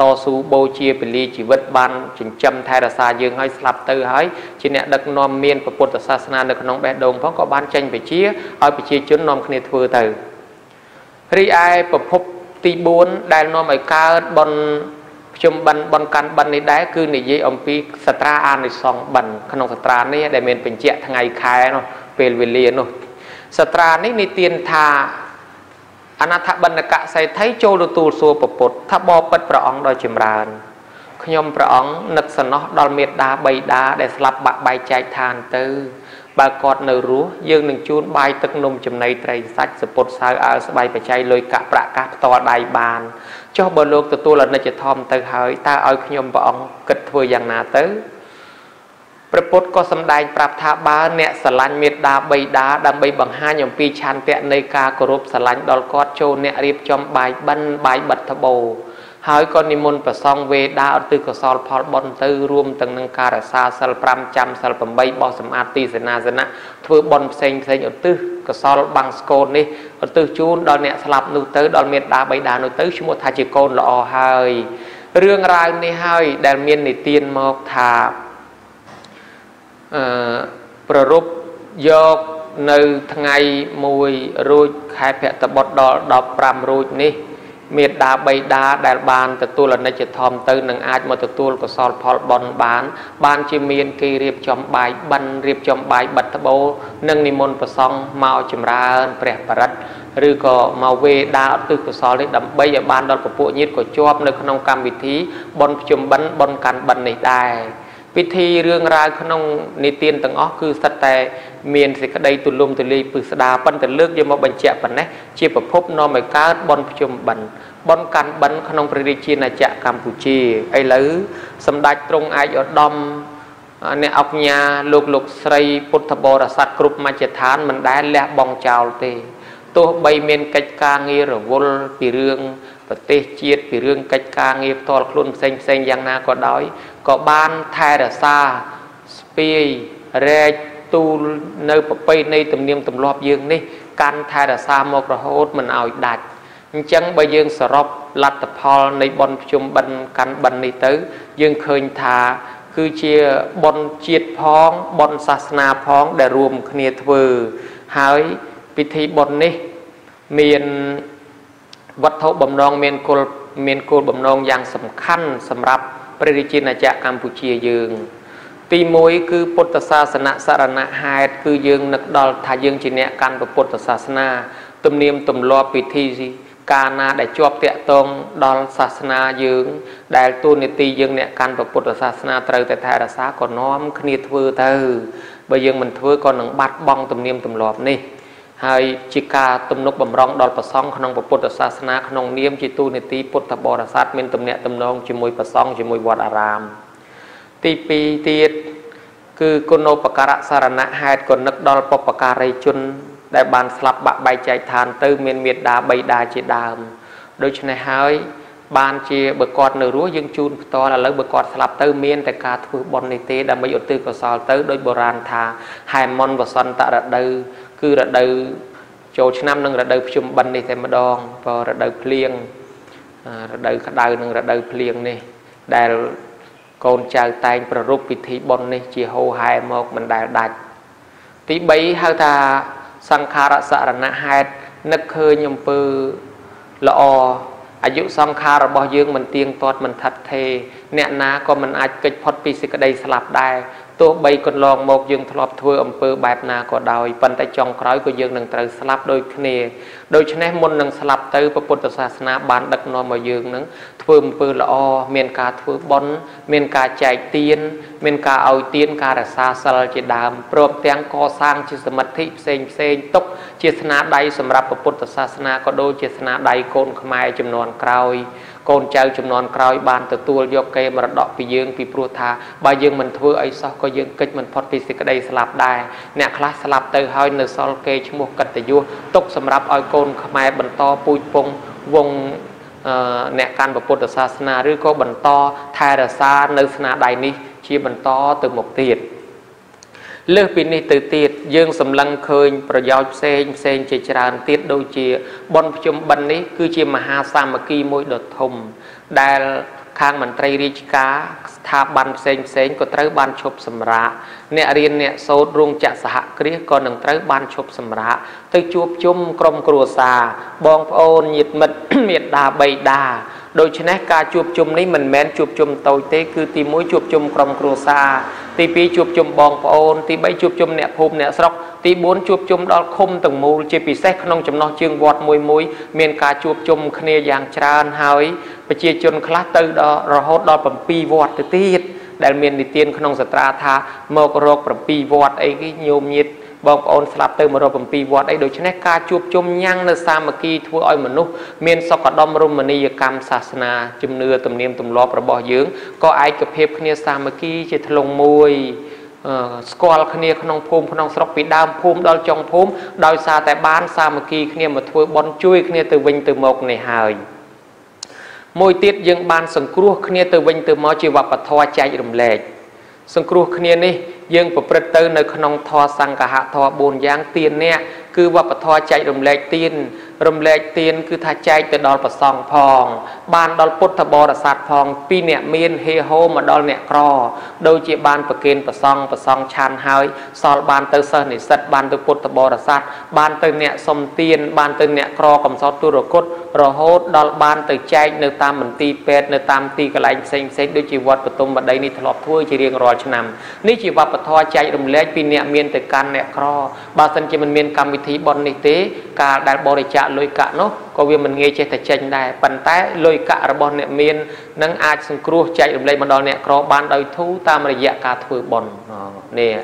តស៊ូបូជាពលីជីវិតបានចិញ្ចឹមថែរក្សាយើងឲ្យស្លាប់ទៅហើយជាអ្នកដឹកនាំមានពុទ្ធសាសនានៅក្នុងបេះដូងផងក៏បានចេញពជាឲ្យប្រជាជននាំគ្នាធ្វើទៅរីឯប្រភព ទី4ដែលនាំឲ្យកើតបនខ្ញុំបិណ្ឌបនកាន់បិណ្ឌនេះដែរគឺនិយាយអំពីសត្រាអានិសង្ឃបិណ្ឌក្នុងសត្រានេះដែលមានបញ្ជាក់ថ្ងៃខែនោះពេលវេលានោះសត្រានេះនិទានថាអនាថបណ្ឌកសេដ្ឋីចូលទទួលសួរពពុទ្ធថាបបិទ្ធព្រះអង្គដ៏ចម្រើនខ្ញុំព្រះអង្គនឹកសំណោះដល់មេត្តាបៃតាដែលស្លាប់បាក់បែកចែកឋានទៅ បើគាត់នៅរស់យើងនឹងជូនបាយទឹកនំចំណីត្រីសាច់សពុតសៅអើស្បៃបច្ច័យលុយកាក់ប្រាក់កាសផ្ទាល់ដៃបានចុះបើលោកទទួលអនិច្ចធម៌ទៅហើយតើឲ្យខ្ញុំព្រះអង្គគិតធ្វើយ៉ាងណាទៅព្រះពុទ្ធក៏សម្ដែងប្រាប់ថាបើអ្នកស្រឡាញ់មេត្តាបៃតាដើម្បីបង្ហាញអំពីឆន្ទៈនៃការគោរពស្រឡាញ់ដល់គាត់ចូលអ្នករៀបចំបាយបិណ្ឌបាយបិទត្បូរ ហើយក៏និមន្តប្រសងវេដាឧទ្ទិសកុសលផលបុណ្យទៅរួមទាំងនឹងការរក្សាសិល5ចាំសិល8បោះសម្អាតទីសេនាសនៈធ្វើបុណ្យផ្សេងផ្សេងឧទ្ទិសកុសលបាំងស្កូននេះឧទ្ទិសជូនដល់អ្នកស្លាប់នោះទៅដល់មេត្តាបៃតានោះទៅឈ្មោះថាជាកូនល្អហើយរឿងរ៉ាវនេះហើយដែលមាននិទានមកថាអឺប្ររពយកនៅថ្ងៃ1រួចខែភក្តបុត្រដល់15រួចនេះ មេត្តាបៃតាដែលបានទទួលអនិច្ចធម៌ទៅនឹងអាចមកទទួលកុសលផលបុណ្យបាន បានជាមានគេរៀបចំបាយបិណ្ឌរៀបចំបាយបិទត្បូរនិងនិមន្តប្រសង់មកចម្រើនព្រះបរិត្តឬក៏មកវេដាឧទ្ទិសកុសលនេះដើម្បីឲ្យបានដល់ពពួកញាតិក៏ជាប់នៅក្នុងកម្មវិធីបុណ្យភ្ជុំបិណ្ឌបុណ្យកាន់បិណ្ឌនេះដែរ ពិធីរឿងរ៉ាវក្នុងនិទានទាំងអស់គឺសិតតែមានសេចក្តីទូលំទូលាយពិស្ដារប៉ុន្តែលើកយកមកបញ្ជាក់ប៉ុណ្ណេះជាប្រភពនាំឲ្យកើតបនភ្ជុំបិណ្ឌបនកាន់បិណ្ឌក្នុងព្រះរាជាណាចក្រកម្ពុជាឥឡូវសម្ដេចទ្រង់ឯកឧត្តមអ្នកអុកញ៉ាលោកលោកស្រីពុទ្ធបរិស័ទគ្រប់មជ្ឈដ្ឋានមិនដែលលះបង់ចោលទេទោះបីមានកិច្ចការងាររវល់ពីរឿងប្រទេសជាតិពីរឿងកិច្ចការងារផ្ទាល់ខ្លួនផ្សេងផ្សេងយ៉ាងណាក៏ដោយ ក៏បានថែរក្សាស្ពាយរែកទូលនៅប្រពៃណីទំនៀមទម្លាប់យើងនេះកាន់ថែរក្សាមករហូតមិនឲ្យដាច់អញ្ចឹងបើយើងសរុបលទ្ធផលនៃបុណ្យភ្ជុំបិណ្ឌកាន់បិណ្ឌនេះទៅ យើងឃើញថា គឺជាបុណ្យជាតិផងបុណ្យសាសនាផងដែលរួមគ្នាធ្វើហើយពិធីបុណ្យនេះមានវត្ថុបំណងមានគោលមានគោលបំណងយ៉ាងសំខាន់សម្រាប់ ព្រះរាជាណាចក្រកម្ពុជាយើង ទី1គឺពុទ្ធសាសនៈសរណហេតុគឺយើងនឹកដល់ថាយើងជាអ្នកកាន់ពុទ្ធសាសនា ទំនៀមទម្លាប់ពិធីកាលណាដែលជាប់តាក់ទងដល់សាសនាយើង ដែលទូនីតិយើងអ្នកកាន់ពុទ្ធសាសនាត្រូវតែថែរក្សាក៏នាំគ្នាធ្វើទៅបើយើងមិនធ្វើក៏នឹងបាត់បង់ទំនៀមទម្លាប់នេះ ហើយជាការទំនុកបំរុងដល់ប្រសង់ក្នុងពុទ្ធសាសនាក្នុងនាមជាទូនីតិពុទ្ធបរិស័ទមានទំនាក់ទំនងជាមួយប្រសង់ជាមួយវត្តអារាម ទី2ទៀតគឺគុណូបការៈសារណៈហេតុក៏នឹកដល់បុព្វការីជន ដែលបានស្លាប់បាក់បែកចែកឋានទៅ មានមេដាបៃតាជាដើមដូច្នេះហើយបានជាបើគាត់នៅរស់យើងជូនផ្ទាល់ឥឡូវបើគាត់ស្លាប់ទៅមានតែការធ្វើបុណ្យនេះទេដើម្បីឧទ្ទិសកុសលទៅដោយបុរាណថាហែមុនវសន្តរដូវ គឺរដូវចូលឆ្នាំនិងរដូវភ្ជុំបិណ្ឌនេះតែម្ដងបើរដូវភ្លៀងរដូវក្តៅនិងរដូវភ្លៀងនេះ ដែលកូនចៅតែងប្ររពពិធីបុណ្យនេះជាហោហែមកមិនដែលដាច់ទី3ហៅថាសង្ខារសរណហេតុនឹកឃើញអំពើល្អអាយុសង្ខាររបស់យើងមិនទៀងទាត់មិនថិតថេរអ្នកណាក៏មិនអាចកិច្ចផុតពីសេចក្តីស្លាប់ដែរ ទោះបីកន្លងមកយើងធ្លាប់ធ្វើអំពើបែបណាក៏ដោយប៉ុន្តែចុងក្រោយក៏យើងនឹងត្រូវស្លាប់ដូចគ្នាដូច្នេះមុននឹងស្លាប់ទៅពុទ្ធសាសនាបានដឹកនាំឲ្យយើងនឹងធ្វើអំពើល្អមានការធ្វើបុណ្យមានការចែកទាន មានការឲ្យទានការរក្សាសិលជាដើមព្រមទាំងកសាងជាសមិទ្ធិផ្សេងផ្សេងទុកជាស្នាដៃសម្រាប់ពុទ្ធសាសនាក៏ដូចជាស្នាដៃកូនខ្មែរចំនួនក្រោយ កូនចៅចំនួនក្រោយបានទទួលយកកេរមរតកពីយើងពីព្រោះថាបើយើងមិនធ្វើអីសោះក៏យើងកិច្ចមិនផុតពីសេចក្តីស្លាប់ដែរអ្នកខ្លះស្លាប់ទៅហើយនៅសល់គេឈ្មោះកតយុះទុកសម្រាប់ឲ្យកូនខ្មែរបន្តពូជពងវងអ្នកកាន់ពុទ្ធសាសនាឬក៏បន្តថែរក្សានៅស្នាដៃនេះជាបន្តទៅមុខទៀត លើសពីនេះទៅទៀតយើងសម្លឹងឃើញប្រយោជន៍ផ្សេងផ្សេងជាច្រើនទៀតដូចជាបនភ្ជុំបិណ្ឌនេះគឺជាមហាសាមគ្គីមួយដ៏ធំ ដែលខាងមន្ត្រីរាជការស្ថាប័នផ្សេងផ្សេងក៏ត្រូវបានឈប់សម្រាកអ្នករៀនអ្នកសូត្ររោងចក្រសហគ្រាសក៏នឹងត្រូវបានឈប់សម្រាកទៅជួបជុំក្រុមគ្រួសារបងប្អូនញាតិមិត្តមេដាបៃតា ដូច្នេះការជួបជុំនេះមិនមែនជួបជុំតូចទេគឺទី1ជួបជុំក្រុមគ្រួសារទី2ជួបជុំបងប្អូនទី3ជួបជុំអ្នកភូមិអ្នកស្រុកទី4ជួបជុំដល់ឃុំទាំងមូលជាពិសេសក្នុងចំណោះជើងវត្តមួយមួយមានការជួបជុំគ្នាយ៉ាងច្រើនហើយប្រជាជនខ្លះទៅដល់រហូតដល់7វត្តទៅទៀតដែលមាននិទានក្នុងសត្រាថាមករក7វត្តអីគេញោមញាត បងប្អូនស្លាប់ទៅ107វត្តអីដូច្នេះការជួបជុំញ៉ាំងនៅសាមគ្គីធ្វើឲ្យមនុស្សមានសុខដុមរមណីយកម្មសាសនាជំនឿទំនៀមទម្លាប់របស់យើងក៏ឯកភាពគ្នាសាមគ្គីជាធ្លុងមួយស្គាល់គ្នាក្នុងភូមិក្នុងស្រុកពីដើមភូមិដល់ចុងភូមិដោយសារតែបានសាមគ្គីគ្នាមកធ្វើបន់ជួយគ្នាទៅវិញទៅមកនេះហើយមួយទៀតយើងបានសង្គ្រោះគ្នាទៅវិញទៅមកជាវប្បធម៌ចែករំលែកសង្គ្រោះគ្នានេះ យើងប្រព្រឹត្តទៅនៅក្នុងធម៌សង្កហធម៌4យ៉ាងទៀនអ្នក គឺវប្បធម៌ចែករំលែកទៀនរំលែកទៀនគឺថាចែកទៅដល់ប្រសងផង បានដល់ពុទ្ធបរិស័ទផងពីអ្នកមានហេហោមកដល់អ្នកក្រដូចជាបានប្រគេនប្រសងប្រសងឆានហើយសល់បានទៅសិស្សនិស្សិតបានទៅពុទ្ធបរិស័ទបានទៅអ្នកសុំទៀនបានទៅអ្នកក្រកំសត់ទុរគតរហូតដល់បានទៅចែកនៅតាមមន្ទីរពេទ្យនៅតាមទីកន្លែងផ្សេងផ្សេងដូចជាវត្តបទុមបដីនេះធ្លាប់ធ្វើជារៀងរាល់ឆ្នាំនេះជាវប្បធម៌ចែករំលែកពីអ្នកមានទៅកាន់អ្នកក្របើមិនជាមិនមានកម្មវិធីបន់នេះទេ ការដែលបរិច្ចាគលុយកាក់នោះក៏វាមិនងាយចេះតែចេញដែរប៉ុន្តែលុយកាក់របស់អ្នកមាននឹងអាចសង្គ្រោះចែករំលែកមកដល់អ្នកក្របានដោយធូរតាមរយៈការធ្វើបន់នេះ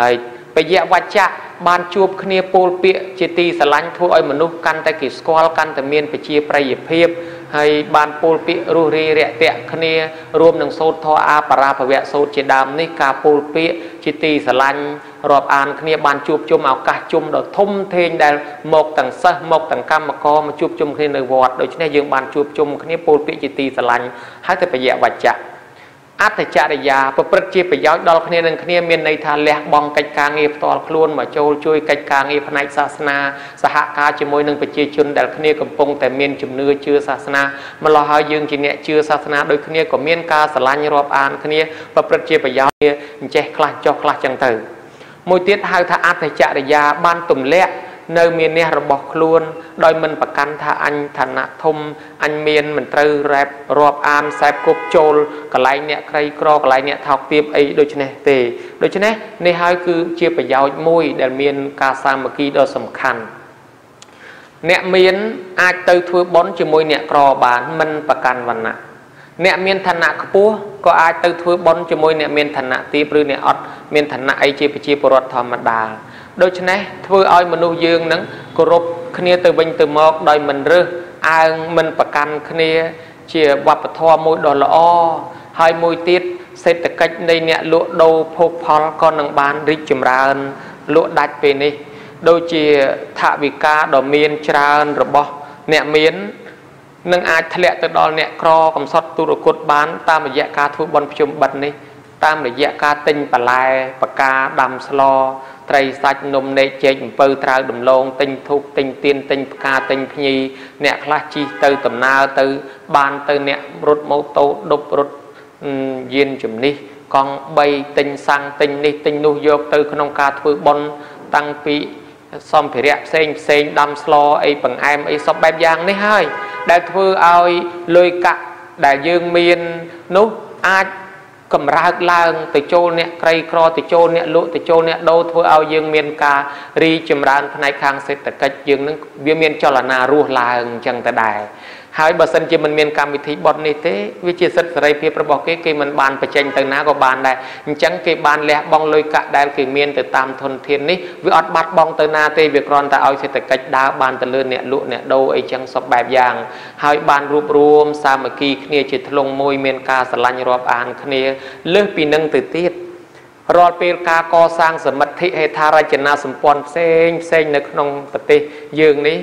ហើយបយៈវច្ចៈបានជួបគ្នាពោលពាក្យជាទីស្រឡាញ់ធ្វើឲ្យមនុស្សកាន់តែគេស្គាល់កាន់តែមានប្រជាប្រិយភាពហើយបានពោលពាក្យរុះរាយរាក់ទាក់គ្នារួមនឹងសូត្រធម៌អាបរាភវៈសូត្រជាដើមនេះការពោលពាក្យជាទីស្រឡាញ់ រាប់អានគ្នាបានជួបជុំឱកាសជុំដ៏ធំធេងដែលមកទាំងសិស្សមកទាំងកម្មករមកជួបជុំគ្នានៅវត្តដូច្នេះយើងបានជួបជុំគ្នាពោលពាក្យជាទីស្រឡាញ់ហើយទៅបយៈវច្ចៈអត្តចរិយាប្រព្រឹត្តជាប្រយោជន៍ដល់គ្នានឹងគ្នាមានន័យថាលះបង់កិច្ចការងារផ្ទាល់ខ្លួនមកចូលជួយកិច្ចការងារផ្នែកសាសនាសហការជាមួយនឹងប្រជាជនដែលគ្នាកំពុងតែមានជំនឿជឿសាសនាម្ល៉េះហើយយើងជាអ្នកជឿសាសនាដូចគ្នាក៏មានការស្រឡាញ់រាប់អានគ្នាប្រព្រឹត្តជាប្រយោជន៍អញ្ចេះខ្លះចុះខ្លះចឹងទៅ មួយទៀតហៅថាអត្តចរិយាបានទម្លាក់នៅមានះរបស់ខ្លួន ដោយមិនប្រកាន់ថាអញឋានៈធំអញមានមិនត្រូវរ៉ែបរាប់អានខ្សែគប់ចូលកន្លែងអ្នកក្រីក្រកន្លែងអ្នកថោកទាបអីដូចនេះទេដូច្នេះនេះហើយគឺជាប្រយោជន៍មួយ ដែលមានការសាមគ្គីដ៏សំខាន់អ្នកមានអាចទៅធ្វើបុណ្យជាមួយអ្នកក្របានមិនប្រកាន់វណ្ណៈ អ្នកមានឋានៈខ្ពស់ក៏អាចទៅធ្វើបុណ្យជាមួយអ្នកមានឋានៈទាបឬអ្នកអត់មានឋានៈអីជាប្រជាពលរដ្ឋធម្មតាដូច្នេះធ្វើឲ្យមនុស្សយើងនឹងគោរពគ្នាទៅវិញទៅមកដោយមិនរើសអើងមិនប្រកាន់គ្នា ជាវប្បធម៌មួយដ៏ល្អហើយមួយទៀតសេដ្ឋកិច្ចនៃអ្នកលក់ដូរភោគផលក៏នឹងបានរីកចម្រើនលក់ដាច់ពេលនេះ ដូចជាថវិកាដ៏មានច្រើនរបស់អ្នកមាន នឹងអាចធ្លាក់ទៅដល់អ្នកក្រកំសត់ទុរគតបាន តាមរយៈការធ្វើបន់ភ្ជុំបិណ្ឌនេះតាមរយៈការទិញបន្លែបកាដាំស្លត្រីសាច់នំនេកចេកអំពៅត្រាវដំឡូងទិញធូបទិញទៀនទិញផ្កាទិញភ្ញីអ្នកខ្លះជិះទៅដំណើរទៅ បានទៅអ្នករត់ម៉ូតូដប់រត់យានជំនិះកង់3ទិញសាំងទិញនេះទិញនោះយកទៅក្នុងការធ្វើបុណ្យតាំងពី សម្ភារៈផ្សេងផ្សេងដាំស្លអីបង្អែមអីសពបែបយ៉ាងនេះហើយ ដែលធ្វើឲ្យលុយកាក់ដែលយើងមាននោះអាចកម្រើកឡើងទៅចូលអ្នកក្រីក្រទៅចូលអ្នកលក់ទៅចូលអ្នកដូរធ្វើឲ្យយើងមានការរីចម្រើនផ្នែកខាងសេដ្ឋកិច្ចយើងនឹងវាមានចលនារស់ឡើងអញ្ចឹងទៅដែរ ហើយបើសិនជាមិនមានកម្មវិធីបត់នេះទេវាជាសិទ្ធិសេរីភាពរបស់គេគេមិនបានបញ្ចេញទៅណាក៏បានដែរអញ្ចឹងគេបានលះបង់លុយកាក់ដែលគេមានទៅតាមធនធាននេះវាអត់បាត់បង់ទៅណាទេវាគ្រាន់តែឲ្យសេដ្ឋកិច្ចដើរបានទៅលើអ្នកលក់អ្នកដូរអីចឹងសពបែបយ៉ាង ហើយបានរួបរวมសាមគ្គីគ្នាជាធ្លុងមួយមានការស្រឡាញ់រាប់អានគ្នាលើសពីនឹងទៅទៀតរាល់ពេលការកសាងសមិទ្ធិហេដ្ឋារចនាសម្ព័ន្ធផ្សេងផ្សេងនៅក្នុងប្រទេសយើងនេះ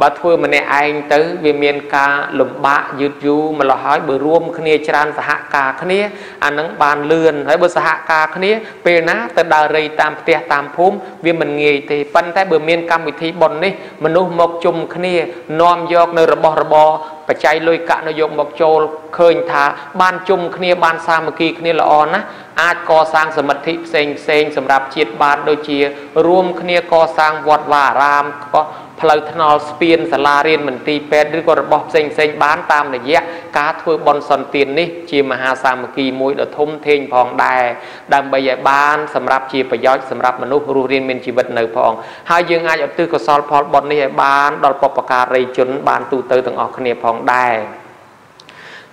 បើធ្វើម្នាក់ឯងទៅវាមានការលំបាកយឺតយូរម្ល៉េះហើយបើរួមគ្នាច្រើនសហការគ្នាអានឹងបានលឿនហើយបើសហការគ្នាពេលណាទៅដើររៃតាមផ្ទះតាមភូមិវាមិនងាយទេប៉ុន្តែបើមានកម្មវិធីប៉ុននេះមនុស្សមកជុំគ្នានាំយកនៅរបស់របរបច្ច័យលុយកាក់នៅយកមកចូលឃើញថាបានជុំគ្នាបានសាមគ្គីគ្នាល្អណាស់អាចកសាងសមិទ្ធិផ្សេងផ្សេងសម្រាប់ជាតិបានដូចជា រួមគ្នាកសាងវត្តវាអារាមក៏ ផ្លូវថ្នល់ស្ពានសាលារៀនមន្ទីរពេទ្យឬក៏របស់ផ្សេងផ្សេងបានតាមរយៈការធ្វើបន់សន្តាននេះជាមហាសាមគ្គីមួយដ៏ធំធេងផងដែរដើម្បីឲ្យបានសម្រាប់ជាប្រយោជន៍សម្រាប់មនុស្សរស់រានមានជីវិតនៅផងហើយយើងអាចឧទ្ទិសកុសលផលបុណ្យនេះឲ្យបានដល់បុព្វការីជនបានទូទៅទាំងអស់គ្នាផងដែរ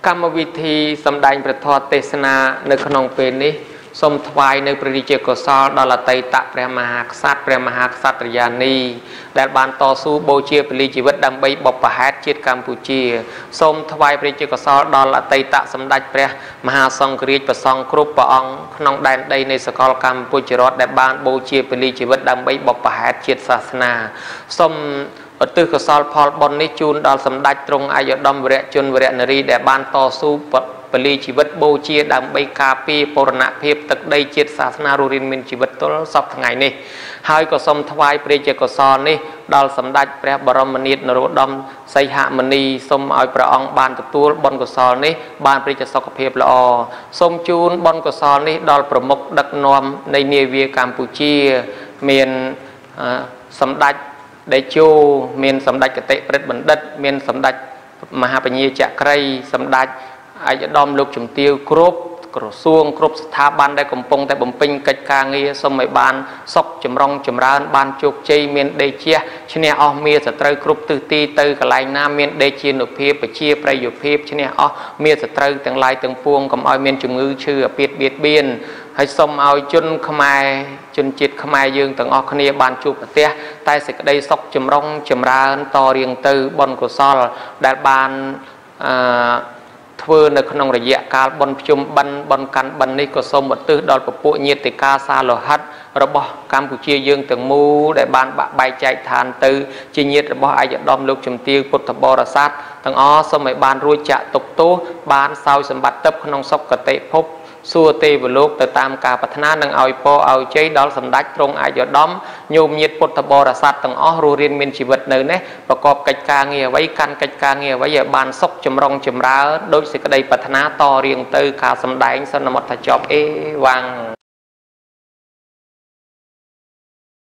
កម្មវិធីសម្ដែងប្រធមទេសនានៅក្នុងពេលនេះ សូមថ្វាយនៅព្រះរាជាកុសលដល់អតីតព្រះមហាក្សត្រព្រះមហាក្សត្រយានីដែលបានតស៊ូបូជាពលីជីវិតដើម្បីបព្វហេតុជាតិកម្ពុជាសូមថ្វាយព្រះរាជាកុសលដល់អតីតសម្ដេចព្រះមហាសង្ឃរាជប្រសង់គ្រប់ព្រះអង្គក្នុងដែនដីនៃសកលកម្ពុជារដ្ឋដែលបានបូជាពលីជីវិតដើម្បីបព្វហេតុជាតិសាសនាសូមឧទ្ទិសកុសលផលបុណ្យនេះជូនដល់សម្ដេចទ្រង់អាយុដមវរៈជនវរៈនារីដែលបានតស៊ូ ពលីជីវិតបូជាដើម្បីការពារបរណភាពទឹកដីជាតិសាសនារស់រានមានជីវិតទល់សពថ្ងៃនេះហើយក៏សូមថ្វាយព្រះជាកុសលនេះដល់សម្ដេចព្រះបរមនាថនរោត្តមសីហមុនីសូមឲ្យព្រះអង្គបានទទួលបុណ្យកុសលនេះបានព្រះសុខភាពល្អសូមជូនបុណ្យកុសលនេះដល់ប្រមុខដឹកនាំនៃនាវាកម្ពុជាមានសម្ដេចដេជោមានសម្ដេចកតិព្រឹទ្ធបណ្ឌិត មានសម្ដេចមហាបញ្ញាចក្រីសម្ដេច ឯកឧត្តមលោកជំទាវគ្រប់ក្រសួងគ្រប់ស្ថាប័នដែលកំពុងតែបំពេញកិច្ចការងារសូមឲ្យបានសុខចម្រុងចម្រើន បានជោគជ័យមានដេជះឈ្នះអស់មានសត្រូវគ្រប់ទិសទីទៅកន្លែងណាមានដេជានុភាពបជាប្រយោភាពឈ្នះអស់មានសត្រូវទាំងឡាយទាំងពួងកុំឲ្យមានជំងឺឈឺអាពាហ៍បៀតបៀនហើយសូមឲ្យជនខ្មែរជនជាតិខ្មែរយើងទាំងអស់គ្នាបានជួបប្រទះតែសេចក្តីសុខចម្រុងចម្រើនតរៀងទៅបុណ្យកុសលដែលបានអឺ ធ្វើនៅក្នុងរយៈកាលបុណ្យភ្ជុំបិណ្ឌបុណ្យកាន់បិណ្ឌនេះក៏សូមឧទ្ទិសដល់ពពួកញាតិកាសាលោហិតរបស់កម្ពុជាយើងទាំងមូលដែលបានបាក់បែកចែកឋានទៅជាញាតិរបស់ឯកឧត្តមលោកជំទាវពុទ្ធបរិស័ទទាំងអស់សូមឲ្យបានរួចចាក់ទុកទោសបានសោយសម្បត្តិទឹកក្នុងសុគតិភព សួរទេវលោកទៅតាមការប្រាថ្នានិងឲ្យពរឲ្យជ័យដល់សម្ដេចទ្រង់អាយុដំញោមញាតពុទ្ធបរិស័ទទាំងអស់រស់រៀនមានជីវិតនៅនេះប្រកបកិច្ចការងារអ្វីកាន់កិច្ចការងារអ្វីឲ្យបានសុខចម្រុងចម្រើនដោយសេចក្តីប្រាថ្នាតរៀងទៅការសម្ដែងសន្មតថាចប់អេវ៉ាំង